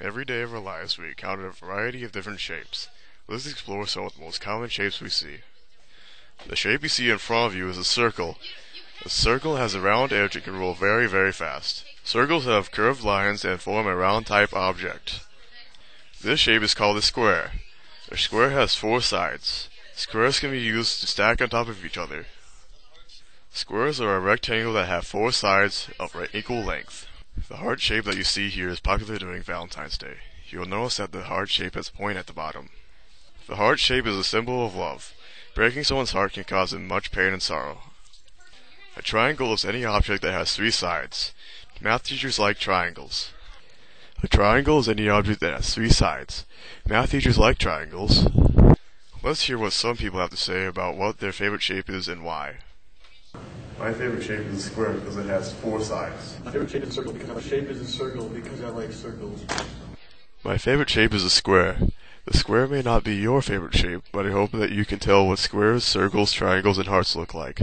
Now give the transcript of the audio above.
Every day of our lives we encounter a variety of different shapes. Let's explore some of the most common shapes we see. The shape you see in front of you is a circle. A circle has a round edge and can roll very, very fast. Circles have curved lines and form a round type object. This shape is called a square. A square has four sides. Squares can be used to stack on top of each other. Squares are a rectangle that have four sides of equal length. The heart shape that you see here is popular during Valentine's Day. You will notice that the heart shape has a point at the bottom. The heart shape is a symbol of love. Breaking someone's heart can cause them much pain and sorrow. A triangle is any object that has three sides. Math teachers like triangles. A triangle is any object that has three sides. Math teachers like triangles. Let's hear what some people have to say about what their favorite shape is and why. My favorite shape is a square because it has four sides. My favorite shape is a circle because my shape is a circle because I like circles. My favorite shape is a square. The square may not be your favorite shape, but I hope that you can tell what squares, circles, triangles, and hearts look like.